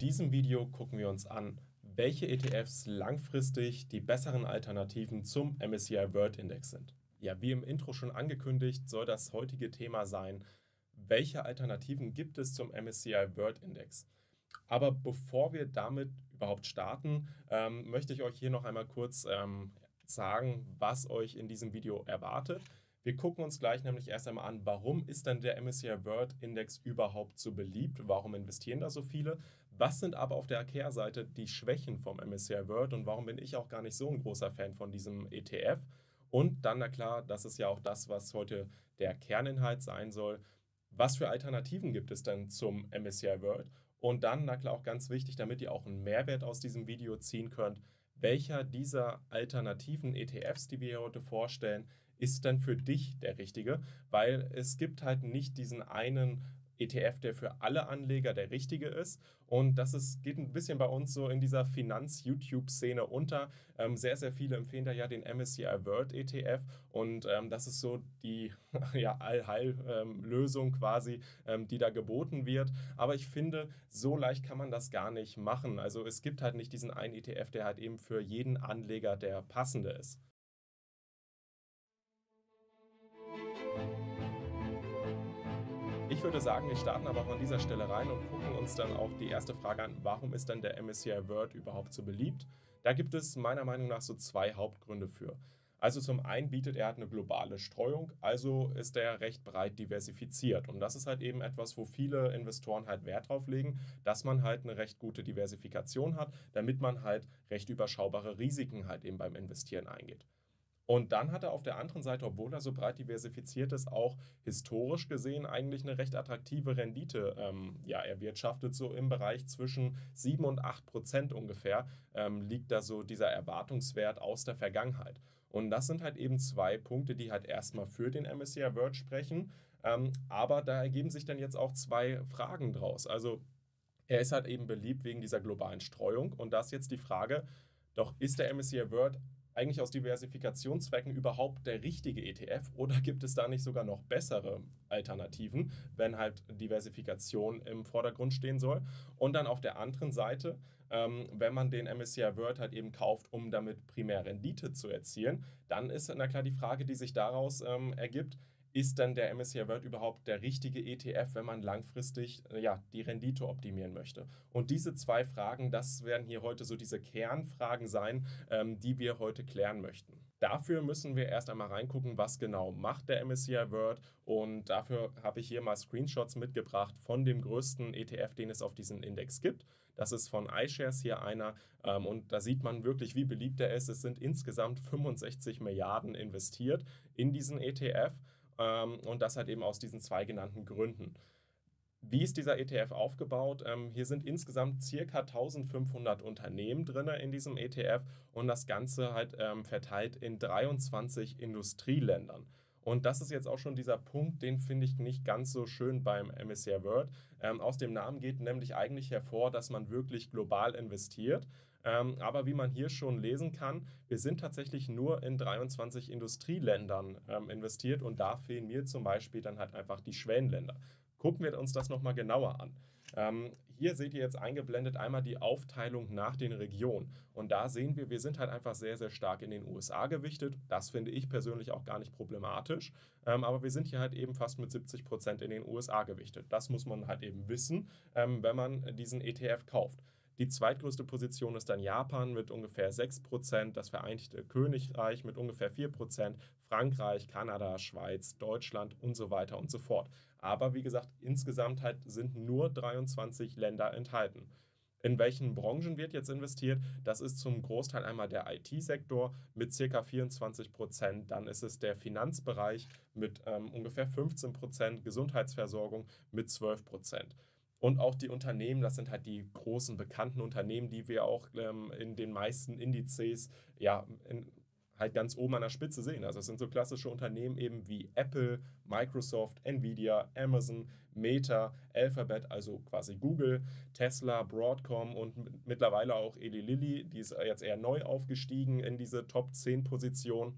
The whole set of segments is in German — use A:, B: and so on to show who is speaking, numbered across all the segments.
A: diesem Video gucken wir uns an, welche ETFs langfristig die besseren Alternativen zum MSCI World Index sind. Ja, wie im Intro schon angekündigt, soll das heutige Thema sein, welche Alternativen gibt es zum MSCI World Index. Aber bevor wir damit überhaupt starten, ähm, möchte ich euch hier noch einmal kurz ähm, sagen, was euch in diesem Video erwartet. Wir gucken uns gleich nämlich erst einmal an, warum ist denn der MSCI World Index überhaupt so beliebt? Warum investieren da so viele? Was sind aber auf der Kehrseite die Schwächen vom MSCI World und warum bin ich auch gar nicht so ein großer Fan von diesem ETF? Und dann, na klar, das ist ja auch das, was heute der Kerninhalt sein soll. Was für Alternativen gibt es denn zum MSCI World? Und dann, na klar, auch ganz wichtig, damit ihr auch einen Mehrwert aus diesem Video ziehen könnt, welcher dieser alternativen ETFs, die wir hier heute vorstellen, ist dann für dich der richtige, weil es gibt halt nicht diesen einen ETF, der für alle Anleger der richtige ist. Und das ist, geht ein bisschen bei uns so in dieser Finanz-YouTube-Szene unter. Ähm, sehr, sehr viele empfehlen da ja den MSCI World ETF. Und ähm, das ist so die ja, Allheil-Lösung ähm, quasi, ähm, die da geboten wird. Aber ich finde, so leicht kann man das gar nicht machen. Also es gibt halt nicht diesen einen ETF, der halt eben für jeden Anleger der passende ist. Ich würde sagen, wir starten aber auch an dieser Stelle rein und gucken uns dann auch die erste Frage an, warum ist denn der MSCI World überhaupt so beliebt? Da gibt es meiner Meinung nach so zwei Hauptgründe für. Also zum einen bietet er halt eine globale Streuung, also ist er recht breit diversifiziert. Und das ist halt eben etwas, wo viele Investoren halt Wert drauf legen, dass man halt eine recht gute Diversifikation hat, damit man halt recht überschaubare Risiken halt eben beim Investieren eingeht. Und dann hat er auf der anderen Seite, obwohl er so breit diversifiziert ist, auch historisch gesehen eigentlich eine recht attraktive Rendite ähm, ja, erwirtschaftet. So im Bereich zwischen 7 und 8 Prozent ungefähr ähm, liegt da so dieser Erwartungswert aus der Vergangenheit. Und das sind halt eben zwei Punkte, die halt erstmal für den MSCI World sprechen. Ähm, aber da ergeben sich dann jetzt auch zwei Fragen draus. Also er ist halt eben beliebt wegen dieser globalen Streuung. Und das ist jetzt die Frage, doch ist der MSCI World eigentlich aus Diversifikationszwecken überhaupt der richtige ETF oder gibt es da nicht sogar noch bessere Alternativen, wenn halt Diversifikation im Vordergrund stehen soll? Und dann auf der anderen Seite, ähm, wenn man den MSCI World halt eben kauft, um damit primär Rendite zu erzielen, dann ist na klar die Frage, die sich daraus ähm, ergibt, ist dann der MSCI World überhaupt der richtige ETF, wenn man langfristig äh, ja, die Rendite optimieren möchte? Und diese zwei Fragen, das werden hier heute so diese Kernfragen sein, ähm, die wir heute klären möchten. Dafür müssen wir erst einmal reingucken, was genau macht der MSCI World und dafür habe ich hier mal Screenshots mitgebracht von dem größten ETF, den es auf diesem Index gibt. Das ist von iShares hier einer ähm, und da sieht man wirklich, wie beliebt er ist. Es sind insgesamt 65 Milliarden investiert in diesen ETF ähm, und das halt eben aus diesen zwei genannten Gründen. Wie ist dieser ETF aufgebaut? Ähm, hier sind insgesamt circa 1500 Unternehmen drin in diesem ETF und das Ganze halt ähm, verteilt in 23 Industrieländern. Und das ist jetzt auch schon dieser Punkt, den finde ich nicht ganz so schön beim MSCI World. Ähm, aus dem Namen geht nämlich eigentlich hervor, dass man wirklich global investiert. Ähm, aber wie man hier schon lesen kann, wir sind tatsächlich nur in 23 Industrieländern ähm, investiert und da fehlen mir zum Beispiel dann halt einfach die Schwellenländer. Gucken wir uns das nochmal genauer an. Ähm, hier seht ihr jetzt eingeblendet einmal die Aufteilung nach den Regionen. Und da sehen wir, wir sind halt einfach sehr, sehr stark in den USA gewichtet. Das finde ich persönlich auch gar nicht problematisch. Ähm, aber wir sind hier halt eben fast mit 70 Prozent in den USA gewichtet. Das muss man halt eben wissen, ähm, wenn man diesen ETF kauft. Die zweitgrößte Position ist dann Japan mit ungefähr 6%, das Vereinigte Königreich mit ungefähr 4%, Frankreich, Kanada, Schweiz, Deutschland und so weiter und so fort. Aber wie gesagt, insgesamt halt sind nur 23 Länder enthalten. In welchen Branchen wird jetzt investiert? Das ist zum Großteil einmal der IT-Sektor mit ca. 24 Prozent, dann ist es der Finanzbereich mit ähm, ungefähr 15 Prozent, Gesundheitsversorgung mit 12 Prozent. Und auch die Unternehmen, das sind halt die großen bekannten Unternehmen, die wir auch ähm, in den meisten Indizes ja in, halt ganz oben an der Spitze sehen. Also es sind so klassische Unternehmen eben wie Apple, Microsoft, Nvidia, Amazon, Meta, Alphabet, also quasi Google, Tesla, Broadcom und mittlerweile auch Eli Lilly, die ist jetzt eher neu aufgestiegen in diese Top 10 Position.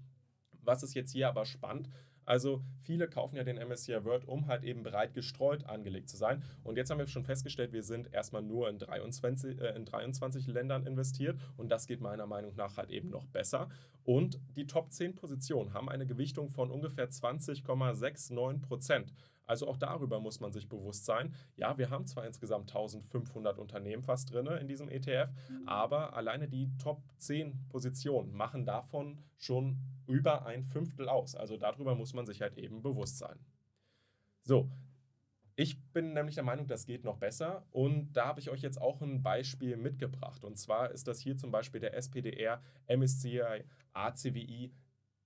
A: Was ist jetzt hier aber spannend? Also viele kaufen ja den MSCI World, um halt eben breit gestreut angelegt zu sein. Und jetzt haben wir schon festgestellt, wir sind erstmal nur in 23, äh, in 23 Ländern investiert und das geht meiner Meinung nach halt eben noch besser. Und die Top 10 Positionen haben eine Gewichtung von ungefähr 20,69 Prozent. Also auch darüber muss man sich bewusst sein. Ja, wir haben zwar insgesamt 1500 Unternehmen fast drin in diesem ETF, mhm. aber alleine die Top 10 Positionen machen davon schon über ein Fünftel aus. Also darüber muss man sich halt eben bewusst sein. So, ich bin nämlich der Meinung, das geht noch besser und da habe ich euch jetzt auch ein Beispiel mitgebracht. Und zwar ist das hier zum Beispiel der SPDR MSCI ACWI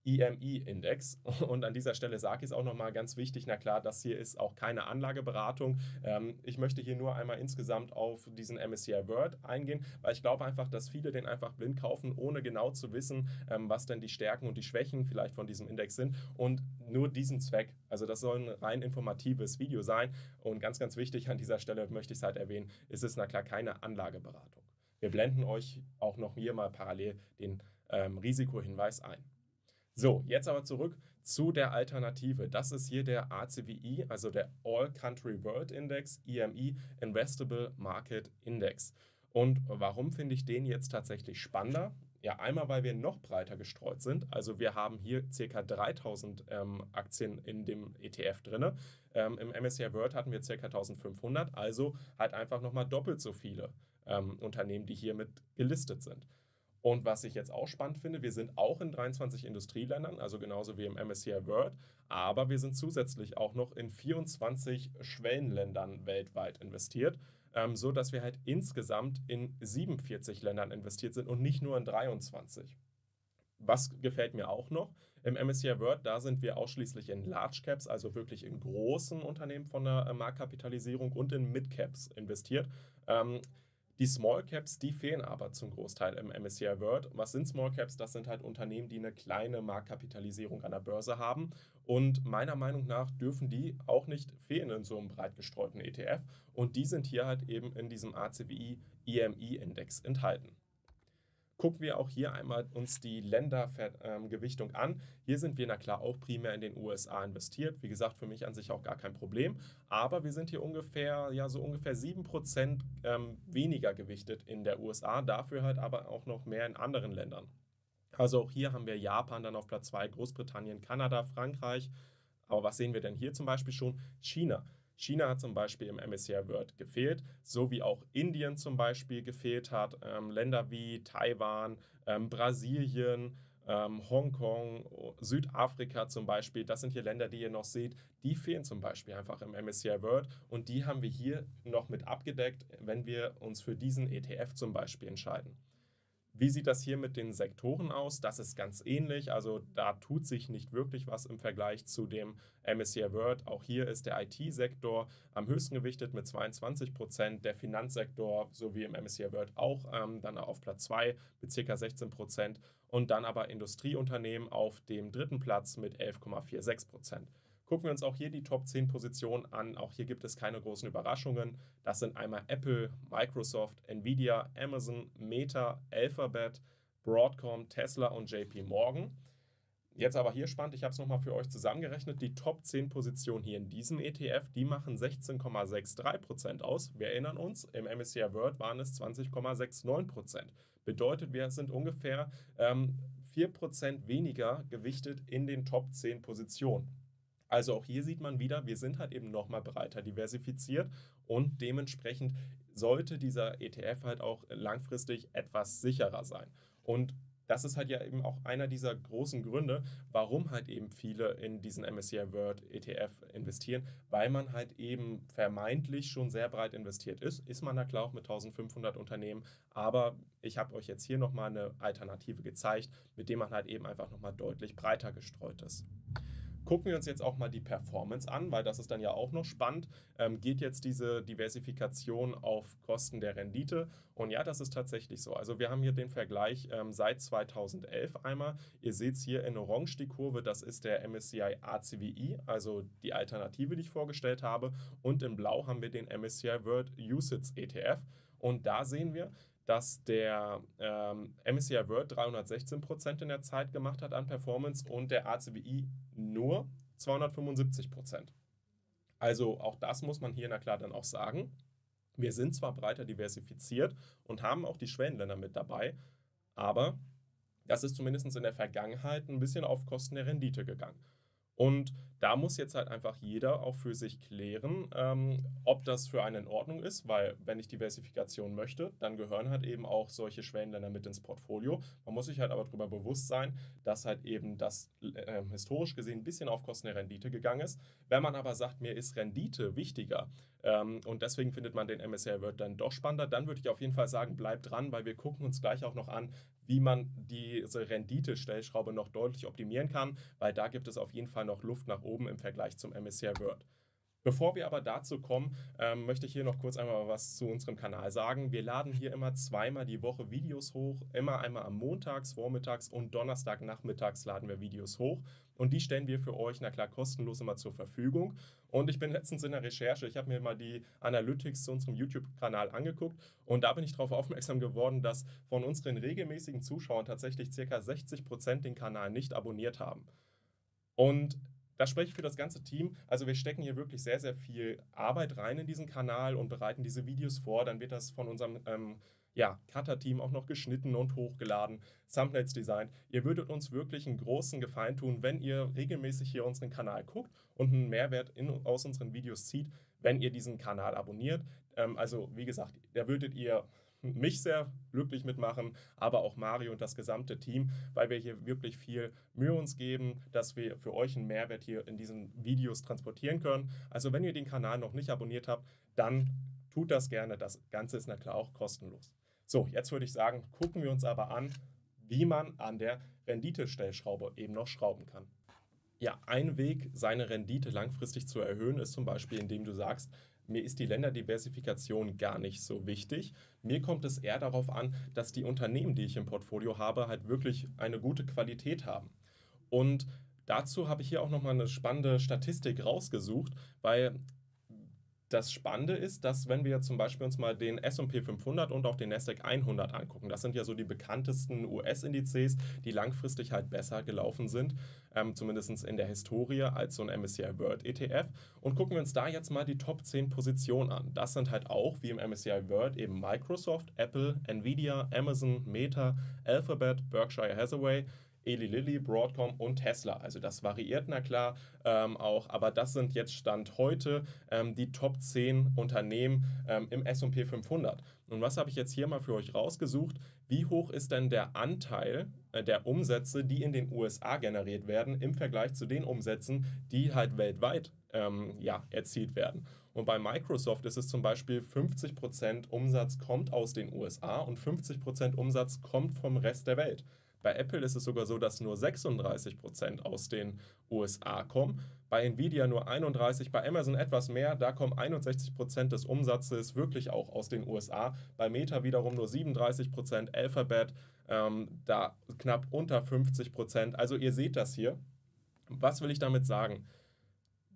A: IMI-Index. Und an dieser Stelle sage ich es auch nochmal ganz wichtig, na klar, das hier ist auch keine Anlageberatung. Ähm, ich möchte hier nur einmal insgesamt auf diesen MSCI World eingehen, weil ich glaube einfach, dass viele den einfach blind kaufen, ohne genau zu wissen, ähm, was denn die Stärken und die Schwächen vielleicht von diesem Index sind. Und nur diesen Zweck, also das soll ein rein informatives Video sein. Und ganz, ganz wichtig an dieser Stelle möchte ich es halt erwähnen, ist es na klar keine Anlageberatung. Wir blenden euch auch noch hier mal parallel den ähm, Risikohinweis ein. So, jetzt aber zurück zu der Alternative. Das ist hier der ACWI, also der All Country World Index, IMI, Investable Market Index. Und warum finde ich den jetzt tatsächlich spannender? Ja, einmal, weil wir noch breiter gestreut sind. Also wir haben hier ca. 3000 ähm, Aktien in dem ETF drin. Ähm, Im MSCI World hatten wir ca. 1500, also halt einfach nochmal doppelt so viele ähm, Unternehmen, die hier mit gelistet sind. Und was ich jetzt auch spannend finde, wir sind auch in 23 Industrieländern, also genauso wie im MSCI World, aber wir sind zusätzlich auch noch in 24 Schwellenländern weltweit investiert, ähm, so dass wir halt insgesamt in 47 Ländern investiert sind und nicht nur in 23. Was gefällt mir auch noch? Im MSCI World, da sind wir ausschließlich in Large Caps, also wirklich in großen Unternehmen von der äh, Marktkapitalisierung und in Mid Caps investiert. Ähm, die Small Caps, die fehlen aber zum Großteil im MSCI World. Was sind Small Caps? Das sind halt Unternehmen, die eine kleine Marktkapitalisierung an der Börse haben. Und meiner Meinung nach dürfen die auch nicht fehlen in so einem breit gestreuten ETF. Und die sind hier halt eben in diesem ACWI EMI Index enthalten gucken wir auch hier einmal uns die Ländergewichtung an. Hier sind wir na klar auch primär in den USA investiert. Wie gesagt, für mich an sich auch gar kein Problem. Aber wir sind hier ungefähr, ja, so ungefähr 7% ähm, weniger gewichtet in der USA, dafür halt aber auch noch mehr in anderen Ländern. Also auch hier haben wir Japan dann auf Platz 2, Großbritannien, Kanada, Frankreich. Aber was sehen wir denn hier zum Beispiel schon? China. China hat zum Beispiel im MSCI World gefehlt, so wie auch Indien zum Beispiel gefehlt hat. Ähm, Länder wie Taiwan, ähm, Brasilien, ähm, Hongkong, Südafrika zum Beispiel, das sind hier Länder, die ihr noch seht, die fehlen zum Beispiel einfach im MSCI World und die haben wir hier noch mit abgedeckt, wenn wir uns für diesen ETF zum Beispiel entscheiden. Wie sieht das hier mit den Sektoren aus? Das ist ganz ähnlich. Also da tut sich nicht wirklich was im Vergleich zu dem MSCI World. Auch hier ist der IT-Sektor am höchsten gewichtet mit 22 Prozent. Der Finanzsektor, so wie im MSCI World auch, ähm, dann auf Platz 2 mit ca. 16 Prozent. Und dann aber Industrieunternehmen auf dem dritten Platz mit 11,46 Prozent. Gucken wir uns auch hier die Top 10 Positionen an. Auch hier gibt es keine großen Überraschungen. Das sind einmal Apple, Microsoft, Nvidia, Amazon, Meta, Alphabet, Broadcom, Tesla und JP Morgan. Jetzt aber hier spannend, ich habe es nochmal für euch zusammengerechnet. Die Top 10 Positionen hier in diesem ETF, die machen 16,63% aus. Wir erinnern uns, im MSCI World waren es 20,69%. Bedeutet, wir sind ungefähr ähm, 4% weniger gewichtet in den Top 10 Positionen. Also auch hier sieht man wieder, wir sind halt eben nochmal breiter diversifiziert und dementsprechend sollte dieser ETF halt auch langfristig etwas sicherer sein. Und das ist halt ja eben auch einer dieser großen Gründe, warum halt eben viele in diesen MSCI World ETF investieren, weil man halt eben vermeintlich schon sehr breit investiert ist. Ist man da klar auch mit 1500 Unternehmen, aber ich habe euch jetzt hier nochmal eine Alternative gezeigt, mit dem man halt eben einfach nochmal deutlich breiter gestreut ist. Gucken wir uns jetzt auch mal die Performance an, weil das ist dann ja auch noch spannend. Ähm, geht jetzt diese Diversifikation auf Kosten der Rendite? Und ja, das ist tatsächlich so. Also wir haben hier den Vergleich ähm, seit 2011 einmal. Ihr seht es hier in Orange die Kurve, das ist der MSCI ACWI, also die Alternative, die ich vorgestellt habe. Und in Blau haben wir den MSCI World USITS ETF. Und da sehen wir, dass der ähm, MSCI World 316% in der Zeit gemacht hat an Performance und der ACBI nur 275 Prozent. Also auch das muss man hier na klar dann auch sagen. Wir sind zwar breiter diversifiziert und haben auch die Schwellenländer mit dabei, aber das ist zumindest in der Vergangenheit ein bisschen auf Kosten der Rendite gegangen. Und da muss jetzt halt einfach jeder auch für sich klären, ähm, ob das für einen in Ordnung ist, weil wenn ich Diversifikation möchte, dann gehören halt eben auch solche Schwellenländer mit ins Portfolio. Man muss sich halt aber darüber bewusst sein, dass halt eben das äh, historisch gesehen ein bisschen auf Kosten der Rendite gegangen ist. Wenn man aber sagt, mir ist Rendite wichtiger ähm, und deswegen findet man den MSCI World dann doch spannender, dann würde ich auf jeden Fall sagen, bleibt dran, weil wir gucken uns gleich auch noch an, wie man diese Rendite-Stellschraube noch deutlich optimieren kann, weil da gibt es auf jeden Fall noch Luft nach oben im Vergleich zum MSCI World. Bevor wir aber dazu kommen, ähm, möchte ich hier noch kurz einmal was zu unserem Kanal sagen. Wir laden hier immer zweimal die Woche Videos hoch. Immer einmal am Montags, Vormittags und Donnerstag Nachmittags laden wir Videos hoch. Und die stellen wir für euch, na klar, kostenlos immer zur Verfügung. Und ich bin letztens in der Recherche, ich habe mir mal die Analytics zu unserem YouTube-Kanal angeguckt und da bin ich darauf aufmerksam geworden, dass von unseren regelmäßigen Zuschauern tatsächlich ca. 60 Prozent den Kanal nicht abonniert haben. Und da spreche ich für das ganze Team. Also wir stecken hier wirklich sehr, sehr viel Arbeit rein in diesen Kanal und bereiten diese Videos vor. Dann wird das von unserem ähm, ja, Cutter-Team auch noch geschnitten und hochgeladen, Thumbnails designt. Ihr würdet uns wirklich einen großen Gefallen tun, wenn ihr regelmäßig hier unseren Kanal guckt und einen Mehrwert in, aus unseren Videos zieht, wenn ihr diesen Kanal abonniert. Ähm, also wie gesagt, da würdet ihr mich sehr glücklich mitmachen, aber auch Mario und das gesamte Team, weil wir hier wirklich viel Mühe uns geben, dass wir für euch einen Mehrwert hier in diesen Videos transportieren können. Also wenn ihr den Kanal noch nicht abonniert habt, dann tut das gerne. Das Ganze ist na klar auch kostenlos. So, jetzt würde ich sagen, gucken wir uns aber an, wie man an der Renditestellschraube eben noch schrauben kann. Ja, ein Weg, seine Rendite langfristig zu erhöhen, ist zum Beispiel, indem du sagst, mir ist die Länderdiversifikation gar nicht so wichtig. Mir kommt es eher darauf an, dass die Unternehmen, die ich im Portfolio habe, halt wirklich eine gute Qualität haben. Und dazu habe ich hier auch nochmal eine spannende Statistik rausgesucht, weil das Spannende ist, dass wenn wir zum Beispiel uns mal den S&P 500 und auch den Nasdaq 100 angucken, das sind ja so die bekanntesten US-Indizes, die langfristig halt besser gelaufen sind, ähm, zumindest in der Historie als so ein MSCI World ETF. Und gucken wir uns da jetzt mal die Top 10 Positionen an. Das sind halt auch, wie im MSCI World, eben Microsoft, Apple, Nvidia, Amazon, Meta, Alphabet, Berkshire Hathaway, Eli Lilly, Broadcom und Tesla. Also das variiert na klar ähm, auch, aber das sind jetzt Stand heute ähm, die Top 10 Unternehmen ähm, im SP 500. Und was habe ich jetzt hier mal für euch rausgesucht? Wie hoch ist denn der Anteil äh, der Umsätze, die in den USA generiert werden, im Vergleich zu den Umsätzen, die halt weltweit ähm, ja, erzielt werden? Und bei Microsoft ist es zum Beispiel 50% Umsatz kommt aus den USA und 50% Umsatz kommt vom Rest der Welt. Bei Apple ist es sogar so, dass nur 36% aus den USA kommen. Bei Nvidia nur 31, bei Amazon etwas mehr, da kommen 61% des Umsatzes wirklich auch aus den USA. Bei Meta wiederum nur 37%, Alphabet ähm, da knapp unter 50%. Also ihr seht das hier. Was will ich damit sagen?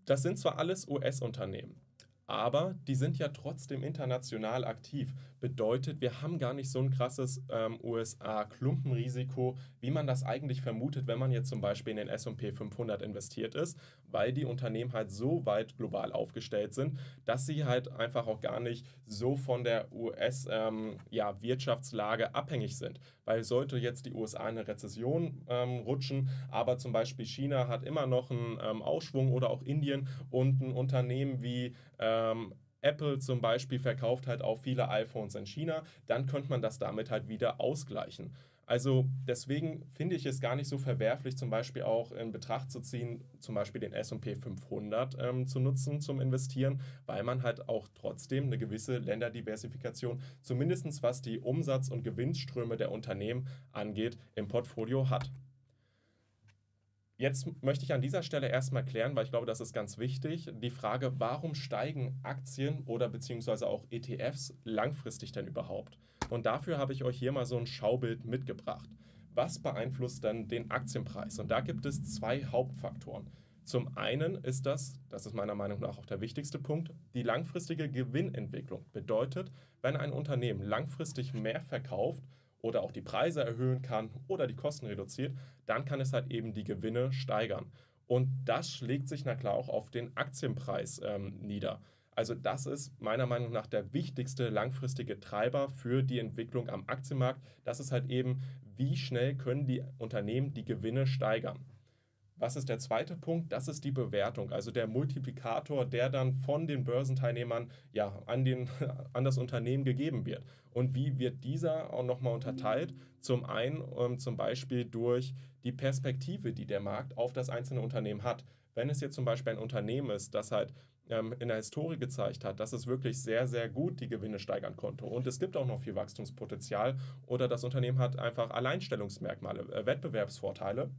A: Das sind zwar alles US-Unternehmen, aber die sind ja trotzdem international aktiv. Bedeutet, wir haben gar nicht so ein krasses ähm, USA-Klumpenrisiko, wie man das eigentlich vermutet, wenn man jetzt zum Beispiel in den SP 500 investiert ist, weil die Unternehmen halt so weit global aufgestellt sind, dass sie halt einfach auch gar nicht so von der US-Wirtschaftslage ähm, ja, abhängig sind. Weil sollte jetzt die USA in eine Rezession ähm, rutschen, aber zum Beispiel China hat immer noch einen ähm, Aufschwung oder auch Indien und ein Unternehmen wie ähm, Apple zum Beispiel verkauft halt auch viele iPhones in China, dann könnte man das damit halt wieder ausgleichen. Also deswegen finde ich es gar nicht so verwerflich, zum Beispiel auch in Betracht zu ziehen, zum Beispiel den SP 500 ähm, zu nutzen zum Investieren, weil man halt auch trotzdem eine gewisse Länderdiversifikation, zumindest was die Umsatz- und Gewinnströme der Unternehmen angeht, im Portfolio hat. Jetzt möchte ich an dieser Stelle erstmal klären, weil ich glaube, das ist ganz wichtig, die Frage, warum steigen Aktien oder beziehungsweise auch ETFs langfristig denn überhaupt? Und dafür habe ich euch hier mal so ein Schaubild mitgebracht. Was beeinflusst denn den Aktienpreis? Und da gibt es zwei Hauptfaktoren. Zum einen ist das, das ist meiner Meinung nach auch der wichtigste Punkt, die langfristige Gewinnentwicklung. Bedeutet, wenn ein Unternehmen langfristig mehr verkauft, oder auch die Preise erhöhen kann oder die Kosten reduziert, dann kann es halt eben die Gewinne steigern. Und das schlägt sich na klar auch auf den Aktienpreis ähm, nieder. Also das ist meiner Meinung nach der wichtigste langfristige Treiber für die Entwicklung am Aktienmarkt. Das ist halt eben, wie schnell können die Unternehmen die Gewinne steigern. Was ist der zweite Punkt? Das ist die Bewertung, also der Multiplikator, der dann von den Börsenteilnehmern ja, an, den, an das Unternehmen gegeben wird. Und wie wird dieser auch nochmal unterteilt? Zum einen ähm, zum Beispiel durch die Perspektive, die der Markt auf das einzelne Unternehmen hat. Wenn es jetzt zum Beispiel ein Unternehmen ist, das halt ähm, in der Historie gezeigt hat, dass es wirklich sehr, sehr gut die Gewinne steigern konnte und es gibt auch noch viel Wachstumspotenzial oder das Unternehmen hat einfach Alleinstellungsmerkmale, äh, Wettbewerbsvorteile,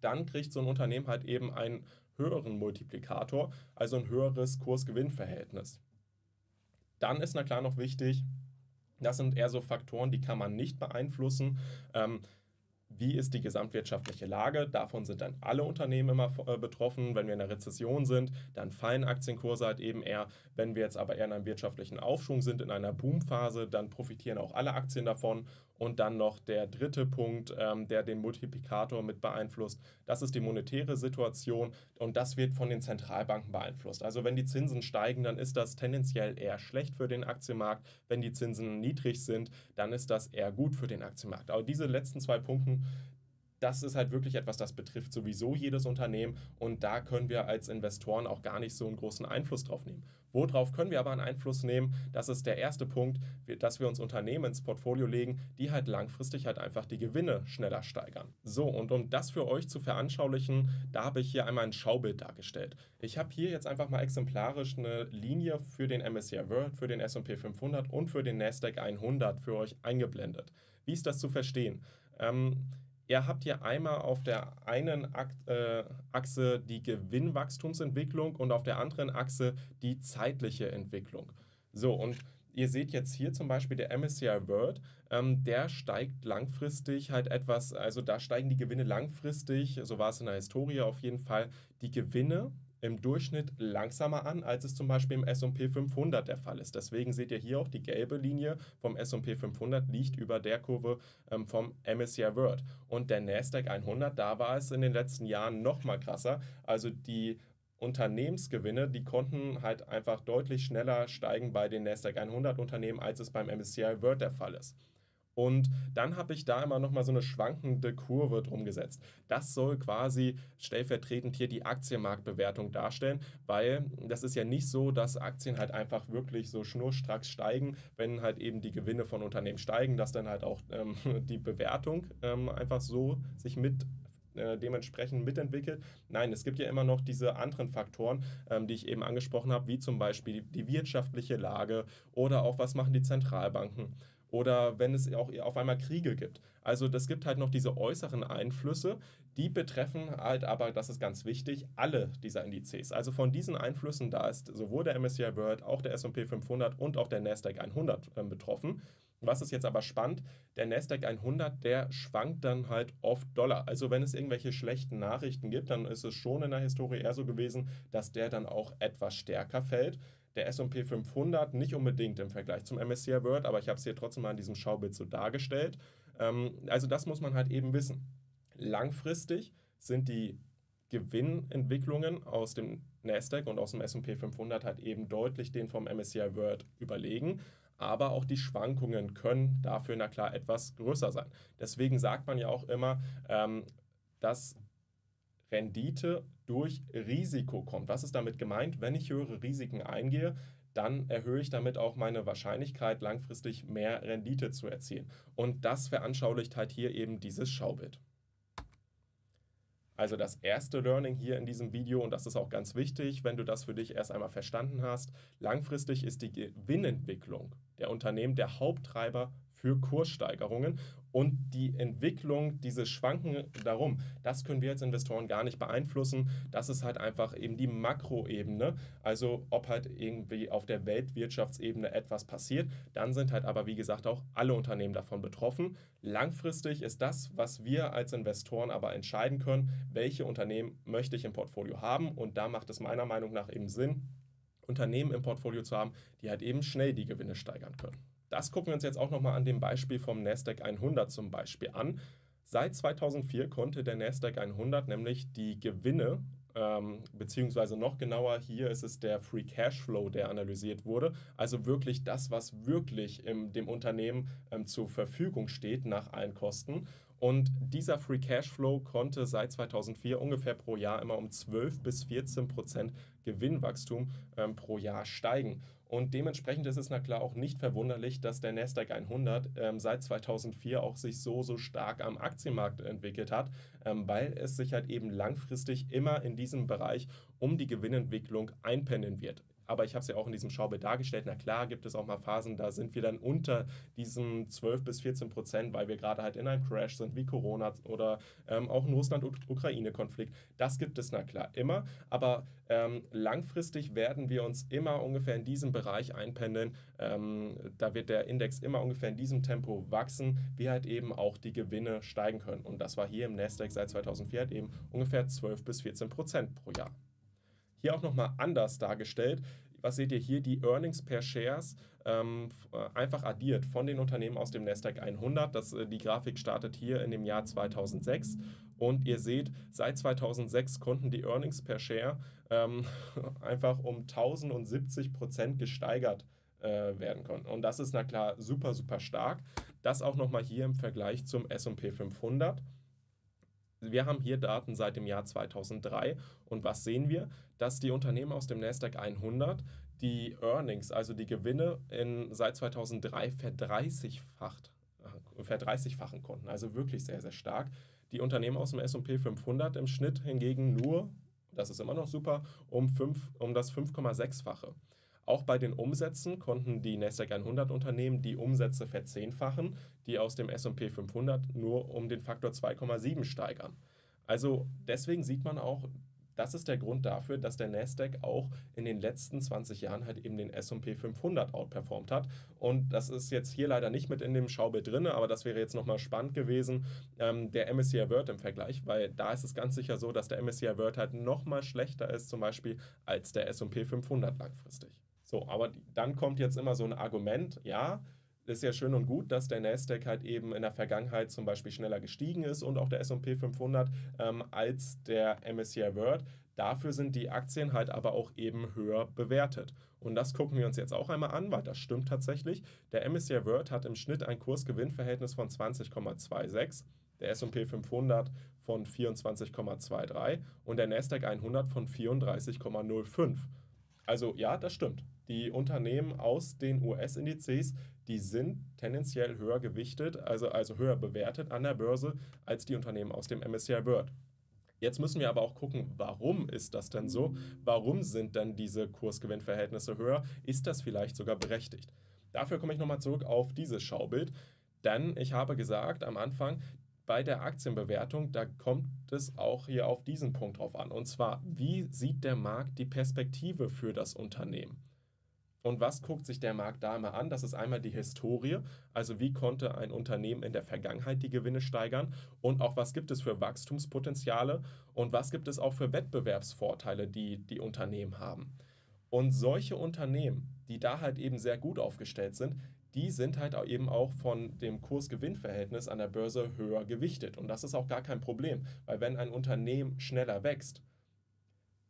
A: dann kriegt so ein Unternehmen halt eben einen höheren Multiplikator, also ein höheres Kurs-Gewinn-Verhältnis. Dann ist na klar noch wichtig, das sind eher so Faktoren, die kann man nicht beeinflussen. Ähm, wie ist die gesamtwirtschaftliche Lage. Davon sind dann alle Unternehmen immer äh, betroffen. Wenn wir in einer Rezession sind, dann fallen Aktienkurse halt eben eher. Wenn wir jetzt aber eher in einem wirtschaftlichen Aufschwung sind, in einer Boomphase, dann profitieren auch alle Aktien davon. Und dann noch der dritte Punkt, ähm, der den Multiplikator mit beeinflusst, das ist die monetäre Situation und das wird von den Zentralbanken beeinflusst. Also wenn die Zinsen steigen, dann ist das tendenziell eher schlecht für den Aktienmarkt. Wenn die Zinsen niedrig sind, dann ist das eher gut für den Aktienmarkt. Aber diese letzten zwei Punkte, das ist halt wirklich etwas, das betrifft sowieso jedes Unternehmen und da können wir als Investoren auch gar nicht so einen großen Einfluss drauf nehmen. Worauf können wir aber einen Einfluss nehmen? Das ist der erste Punkt, dass wir uns Unternehmen ins Portfolio legen, die halt langfristig halt einfach die Gewinne schneller steigern. So, und um das für euch zu veranschaulichen, da habe ich hier einmal ein Schaubild dargestellt. Ich habe hier jetzt einfach mal exemplarisch eine Linie für den MSCI World, für den S&P 500 und für den Nasdaq 100 für euch eingeblendet. Wie ist das zu verstehen? Ähm, Ihr habt hier einmal auf der einen äh, Achse die Gewinnwachstumsentwicklung und auf der anderen Achse die zeitliche Entwicklung. So, und ihr seht jetzt hier zum Beispiel der MSCI World, ähm, der steigt langfristig halt etwas, also da steigen die Gewinne langfristig, so war es in der Historie auf jeden Fall, die Gewinne im Durchschnitt langsamer an, als es zum Beispiel im S&P 500 der Fall ist. Deswegen seht ihr hier auch die gelbe Linie vom S&P 500 liegt über der Kurve ähm, vom MSCI World. Und der Nasdaq 100, da war es in den letzten Jahren noch mal krasser. Also die Unternehmensgewinne, die konnten halt einfach deutlich schneller steigen bei den Nasdaq 100 Unternehmen, als es beim MSCI World der Fall ist. Und dann habe ich da immer nochmal so eine schwankende Kurve drum gesetzt. Das soll quasi stellvertretend hier die Aktienmarktbewertung darstellen, weil das ist ja nicht so, dass Aktien halt einfach wirklich so schnurstracks steigen, wenn halt eben die Gewinne von Unternehmen steigen, dass dann halt auch ähm, die Bewertung ähm, einfach so sich mit äh, dementsprechend mitentwickelt. Nein, es gibt ja immer noch diese anderen Faktoren, ähm, die ich eben angesprochen habe, wie zum Beispiel die wirtschaftliche Lage oder auch was machen die Zentralbanken oder wenn es auch auf einmal Kriege gibt. Also das gibt halt noch diese äußeren Einflüsse, die betreffen halt aber, das ist ganz wichtig, alle dieser Indizes. Also von diesen Einflüssen, da ist sowohl der MSCI World, auch der S&P 500 und auch der Nasdaq 100 äh, betroffen. Was ist jetzt aber spannend? Der Nasdaq 100, der schwankt dann halt oft Dollar. Also wenn es irgendwelche schlechten Nachrichten gibt, dann ist es schon in der Historie eher so gewesen, dass der dann auch etwas stärker fällt der SP 500 nicht unbedingt im Vergleich zum MSCI World, aber ich habe es hier trotzdem mal in diesem Schaubild so dargestellt. Ähm, also das muss man halt eben wissen. Langfristig sind die Gewinnentwicklungen aus dem Nasdaq und aus dem S&P 500 halt eben deutlich den vom MSCI World überlegen, aber auch die Schwankungen können dafür na klar etwas größer sein. Deswegen sagt man ja auch immer, ähm, dass Rendite durch Risiko kommt. Was ist damit gemeint? Wenn ich höhere Risiken eingehe, dann erhöhe ich damit auch meine Wahrscheinlichkeit, langfristig mehr Rendite zu erzielen. Und das veranschaulicht halt hier eben dieses Schaubild. Also das erste Learning hier in diesem Video, und das ist auch ganz wichtig, wenn du das für dich erst einmal verstanden hast, langfristig ist die Gewinnentwicklung der Unternehmen der Haupttreiber für Kurssteigerungen und die Entwicklung, dieses Schwanken darum, das können wir als Investoren gar nicht beeinflussen. Das ist halt einfach eben die Makroebene. Also ob halt irgendwie auf der Weltwirtschaftsebene etwas passiert, dann sind halt aber wie gesagt auch alle Unternehmen davon betroffen. Langfristig ist das, was wir als Investoren aber entscheiden können, welche Unternehmen möchte ich im Portfolio haben und da macht es meiner Meinung nach eben Sinn, Unternehmen im Portfolio zu haben, die halt eben schnell die Gewinne steigern können. Das gucken wir uns jetzt auch nochmal an dem Beispiel vom Nasdaq 100 zum Beispiel an. Seit 2004 konnte der Nasdaq 100 nämlich die Gewinne ähm, beziehungsweise noch genauer, hier ist es der Free Cashflow, der analysiert wurde. Also wirklich das, was wirklich im, dem Unternehmen ähm, zur Verfügung steht nach allen Kosten. Und dieser Free Cashflow konnte seit 2004 ungefähr pro Jahr immer um 12 bis 14 Prozent Gewinnwachstum ähm, pro Jahr steigen. Und dementsprechend ist es na klar auch nicht verwunderlich, dass der Nasdaq 100 ähm, seit 2004 auch sich so, so stark am Aktienmarkt entwickelt hat, ähm, weil es sich halt eben langfristig immer in diesem Bereich um die Gewinnentwicklung einpendeln wird aber ich habe es ja auch in diesem Schaubild dargestellt. Na klar, gibt es auch mal Phasen, da sind wir dann unter diesen 12 bis 14 Prozent, weil wir gerade halt in einem Crash sind, wie Corona oder ähm, auch ein Russland-Ukraine-Konflikt. Das gibt es na klar immer, aber ähm, langfristig werden wir uns immer ungefähr in diesem Bereich einpendeln. Ähm, da wird der Index immer ungefähr in diesem Tempo wachsen, wie halt eben auch die Gewinne steigen können. Und das war hier im Nasdaq seit 2004 halt eben ungefähr 12 bis 14 Prozent pro Jahr. Hier auch nochmal anders dargestellt. Was seht ihr hier? Die Earnings per Shares ähm, äh, einfach addiert von den Unternehmen aus dem Nasdaq 100. Das, äh, die Grafik startet hier in dem Jahr 2006 und ihr seht, seit 2006 konnten die Earnings per Share ähm, einfach um 1070 Prozent gesteigert äh, werden können. Und das ist na klar super, super stark. Das auch nochmal hier im Vergleich zum SP 500. Wir haben hier Daten seit dem Jahr 2003 und was sehen wir? Dass die Unternehmen aus dem Nasdaq 100 die Earnings, also die Gewinne in, seit 2003 verdreißigfacht, äh, verdreißigfachen konnten. Also wirklich sehr, sehr stark. Die Unternehmen aus dem S&P 500 im Schnitt hingegen nur, das ist immer noch super, um, 5, um das 5,6-fache. Auch bei den Umsätzen konnten die Nasdaq 100 Unternehmen die Umsätze verzehnfachen, die aus dem S&P 500 nur um den Faktor 2,7 steigern. Also deswegen sieht man auch, das ist der Grund dafür, dass der Nasdaq auch in den letzten 20 Jahren halt eben den S&P 500 outperformt hat. Und das ist jetzt hier leider nicht mit in dem Schaubild drin, aber das wäre jetzt nochmal spannend gewesen, ähm, der MSCI World im Vergleich, weil da ist es ganz sicher so, dass der MSCI World halt nochmal schlechter ist zum Beispiel als der S&P 500 langfristig. So, aber dann kommt jetzt immer so ein Argument, ja, ist ja schön und gut, dass der Nasdaq halt eben in der Vergangenheit zum Beispiel schneller gestiegen ist und auch der S&P 500 ähm, als der MSCI World. Dafür sind die Aktien halt aber auch eben höher bewertet. Und das gucken wir uns jetzt auch einmal an, weil das stimmt tatsächlich. Der MSCI World hat im Schnitt ein Kursgewinnverhältnis von 20,26, der S&P 500 von 24,23 und der Nasdaq 100 von 34,05. Also ja, das stimmt. Die Unternehmen aus den US-Indizes, die sind tendenziell höher gewichtet, also, also höher bewertet an der Börse als die Unternehmen aus dem MSCI World. Jetzt müssen wir aber auch gucken, warum ist das denn so? Warum sind denn diese Kursgewinnverhältnisse höher? Ist das vielleicht sogar berechtigt? Dafür komme ich nochmal zurück auf dieses Schaubild. Denn ich habe gesagt am Anfang, bei der Aktienbewertung, da kommt es auch hier auf diesen Punkt drauf an. Und zwar, wie sieht der Markt die Perspektive für das Unternehmen? Und was guckt sich der Markt da immer an? Das ist einmal die Historie, also wie konnte ein Unternehmen in der Vergangenheit die Gewinne steigern und auch was gibt es für Wachstumspotenziale und was gibt es auch für Wettbewerbsvorteile, die die Unternehmen haben. Und solche Unternehmen, die da halt eben sehr gut aufgestellt sind, die sind halt eben auch von dem Kurs-Gewinn-Verhältnis an der Börse höher gewichtet. Und das ist auch gar kein Problem, weil wenn ein Unternehmen schneller wächst,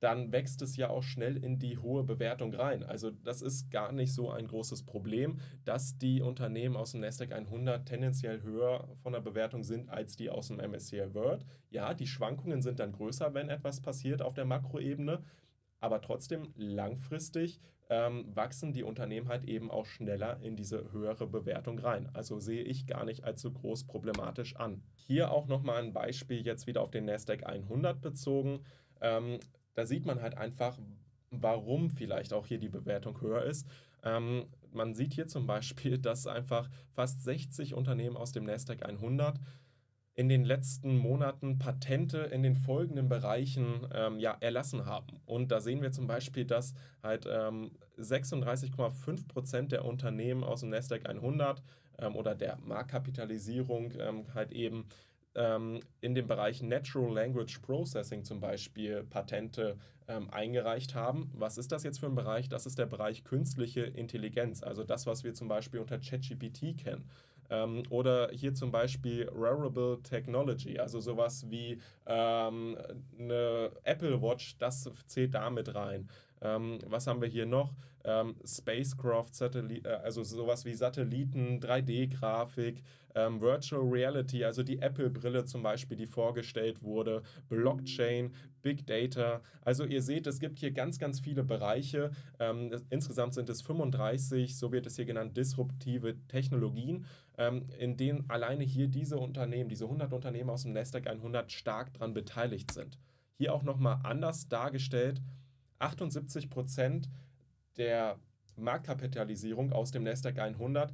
A: dann wächst es ja auch schnell in die hohe Bewertung rein. Also das ist gar nicht so ein großes Problem, dass die Unternehmen aus dem Nasdaq 100 tendenziell höher von der Bewertung sind als die aus dem MSCI World. Ja, die Schwankungen sind dann größer, wenn etwas passiert auf der Makroebene, aber trotzdem langfristig ähm, wachsen die Unternehmen halt eben auch schneller in diese höhere Bewertung rein. Also sehe ich gar nicht als so groß problematisch an. Hier auch nochmal ein Beispiel jetzt wieder auf den Nasdaq 100 bezogen. Ähm, da sieht man halt einfach, warum vielleicht auch hier die Bewertung höher ist. Ähm, man sieht hier zum Beispiel, dass einfach fast 60 Unternehmen aus dem Nasdaq 100 in den letzten Monaten Patente in den folgenden Bereichen ähm, ja, erlassen haben. Und da sehen wir zum Beispiel, dass halt ähm, 36,5 Prozent der Unternehmen aus dem Nasdaq 100 ähm, oder der Marktkapitalisierung ähm, halt eben ähm, in dem Bereich Natural Language Processing zum Beispiel Patente ähm, eingereicht haben. Was ist das jetzt für ein Bereich? Das ist der Bereich künstliche Intelligenz, also das, was wir zum Beispiel unter ChatGPT kennen. Ähm, oder hier zum Beispiel Wearable Technology, also sowas wie ähm, eine Apple Watch, das zählt damit rein. Ähm, was haben wir hier noch? Ähm, Spacecraft, Satellit, äh, also sowas wie Satelliten, 3D-Grafik, ähm, Virtual Reality, also die Apple-Brille zum Beispiel, die vorgestellt wurde, Blockchain, Big Data. Also ihr seht, es gibt hier ganz, ganz viele Bereiche. Ähm, insgesamt sind es 35, so wird es hier genannt, disruptive Technologien, ähm, in denen alleine hier diese Unternehmen, diese 100 Unternehmen aus dem Nasdaq 100 stark daran beteiligt sind. Hier auch nochmal anders dargestellt, 78 Prozent der Marktkapitalisierung aus dem Nasdaq 100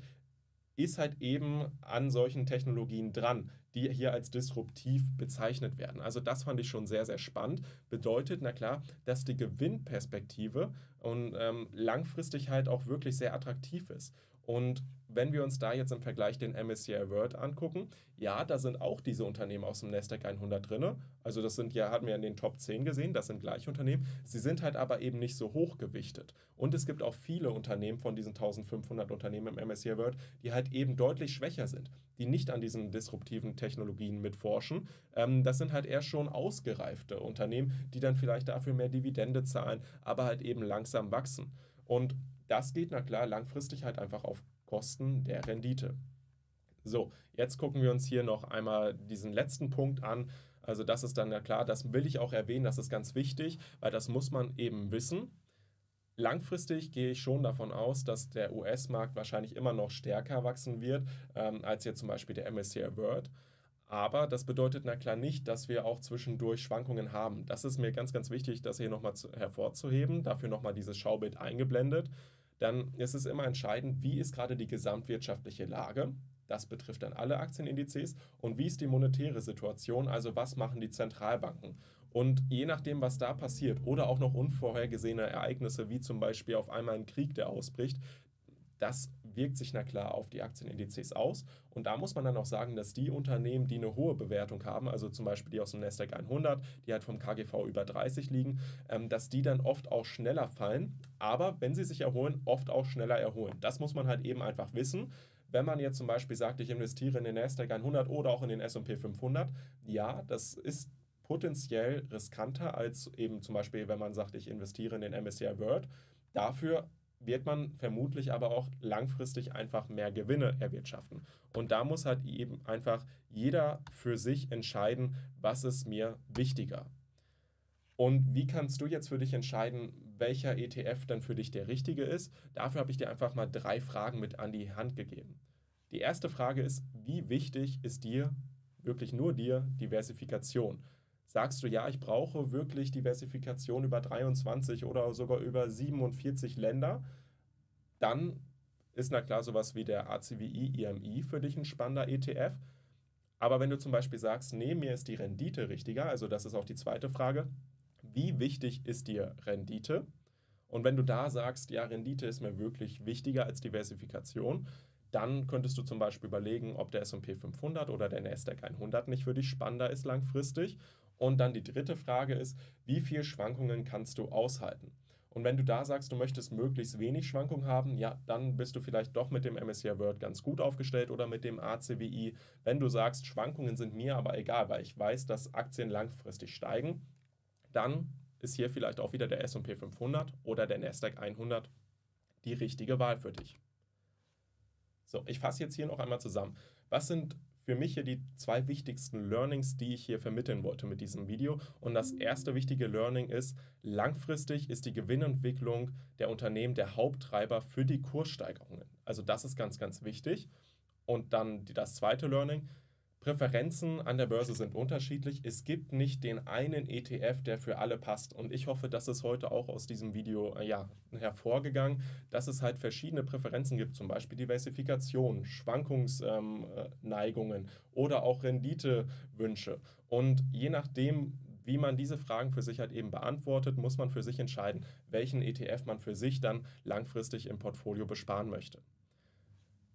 A: ist halt eben an solchen Technologien dran, die hier als disruptiv bezeichnet werden. Also das fand ich schon sehr, sehr spannend. Bedeutet, na klar, dass die Gewinnperspektive und ähm, langfristig halt auch wirklich sehr attraktiv ist. Und wenn wir uns da jetzt im Vergleich den MSCI World angucken, ja, da sind auch diese Unternehmen aus dem Nasdaq 100 drin. Also das sind ja, hatten wir in den Top 10 gesehen, das sind gleiche Unternehmen. Sie sind halt aber eben nicht so hoch gewichtet. Und es gibt auch viele Unternehmen von diesen 1500 Unternehmen im MSCI World, die halt eben deutlich schwächer sind, die nicht an diesen disruptiven Technologien mitforschen. Ähm, das sind halt eher schon ausgereifte Unternehmen, die dann vielleicht dafür mehr Dividende zahlen, aber halt eben langsam wachsen. Und das geht, na klar, langfristig halt einfach auf Kosten der Rendite. So, jetzt gucken wir uns hier noch einmal diesen letzten Punkt an. Also das ist dann ja klar, das will ich auch erwähnen, das ist ganz wichtig, weil das muss man eben wissen. Langfristig gehe ich schon davon aus, dass der US-Markt wahrscheinlich immer noch stärker wachsen wird ähm, als jetzt zum Beispiel der MSCI World. Aber das bedeutet na klar nicht, dass wir auch zwischendurch Schwankungen haben. Das ist mir ganz, ganz wichtig, das hier nochmal hervorzuheben. Dafür nochmal dieses Schaubild eingeblendet dann ist es immer entscheidend, wie ist gerade die gesamtwirtschaftliche Lage. Das betrifft dann alle Aktienindizes. Und wie ist die monetäre Situation? Also was machen die Zentralbanken? Und je nachdem, was da passiert oder auch noch unvorhergesehene Ereignisse, wie zum Beispiel auf einmal ein Krieg, der ausbricht, das wirkt sich na klar auf die Aktienindizes aus. Und da muss man dann auch sagen, dass die Unternehmen, die eine hohe Bewertung haben, also zum Beispiel die aus dem Nasdaq 100, die halt vom KGV über 30 liegen, ähm, dass die dann oft auch schneller fallen. Aber wenn sie sich erholen, oft auch schneller erholen. Das muss man halt eben einfach wissen. Wenn man jetzt zum Beispiel sagt, ich investiere in den Nasdaq 100 oder auch in den S&P 500, ja, das ist potenziell riskanter als eben zum Beispiel, wenn man sagt, ich investiere in den MSCI World. Dafür wird man vermutlich aber auch langfristig einfach mehr Gewinne erwirtschaften. Und da muss halt eben einfach jeder für sich entscheiden, was ist mir wichtiger. Und wie kannst du jetzt für dich entscheiden, welcher ETF dann für dich der richtige ist? Dafür habe ich dir einfach mal drei Fragen mit an die Hand gegeben. Die erste Frage ist, wie wichtig ist dir, wirklich nur dir, Diversifikation? Sagst du, ja, ich brauche wirklich Diversifikation über 23 oder sogar über 47 Länder, dann ist na klar sowas wie der ACWI IMI für dich ein spannender ETF. Aber wenn du zum Beispiel sagst, nee, mir ist die Rendite richtiger, also das ist auch die zweite Frage, wie wichtig ist dir Rendite? Und wenn du da sagst, ja, Rendite ist mir wirklich wichtiger als Diversifikation, dann könntest du zum Beispiel überlegen, ob der S&P 500 oder der Nasdaq 100 nicht für dich spannender ist langfristig. Und dann die dritte Frage ist, wie viel Schwankungen kannst du aushalten? Und wenn du da sagst, du möchtest möglichst wenig Schwankungen haben, ja, dann bist du vielleicht doch mit dem MSCI World ganz gut aufgestellt oder mit dem ACWI. Wenn du sagst, Schwankungen sind mir aber egal, weil ich weiß, dass Aktien langfristig steigen, dann ist hier vielleicht auch wieder der S&P 500 oder der Nasdaq 100 die richtige Wahl für dich. So, ich fasse jetzt hier noch einmal zusammen. Was sind für mich hier die zwei wichtigsten Learnings, die ich hier vermitteln wollte mit diesem Video. Und das erste wichtige Learning ist, langfristig ist die Gewinnentwicklung der Unternehmen der Haupttreiber für die Kurssteigerungen. Also das ist ganz, ganz wichtig. Und dann das zweite Learning, Präferenzen an der Börse sind unterschiedlich. Es gibt nicht den einen ETF, der für alle passt. Und ich hoffe, dass es heute auch aus diesem Video äh, ja, hervorgegangen, dass es halt verschiedene Präferenzen gibt, zum Beispiel Diversifikation, Schwankungsneigungen ähm, oder auch Renditewünsche. Und je nachdem, wie man diese Fragen für sich halt eben beantwortet, muss man für sich entscheiden, welchen ETF man für sich dann langfristig im Portfolio besparen möchte.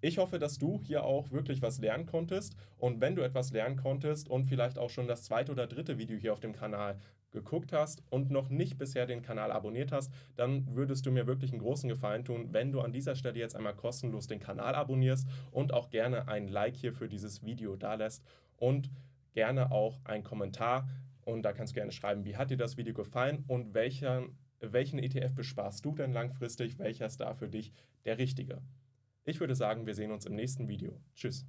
A: Ich hoffe, dass du hier auch wirklich was lernen konntest. Und wenn du etwas lernen konntest und vielleicht auch schon das zweite oder dritte Video hier auf dem Kanal geguckt hast und noch nicht bisher den Kanal abonniert hast, dann würdest du mir wirklich einen großen Gefallen tun, wenn du an dieser Stelle jetzt einmal kostenlos den Kanal abonnierst und auch gerne ein Like hier für dieses Video da lässt und gerne auch einen Kommentar und da kannst du gerne schreiben, wie hat dir das Video gefallen und welchen, welchen ETF besparst du denn langfristig, welcher ist da für dich der richtige. Ich würde sagen, wir sehen uns im nächsten Video. Tschüss.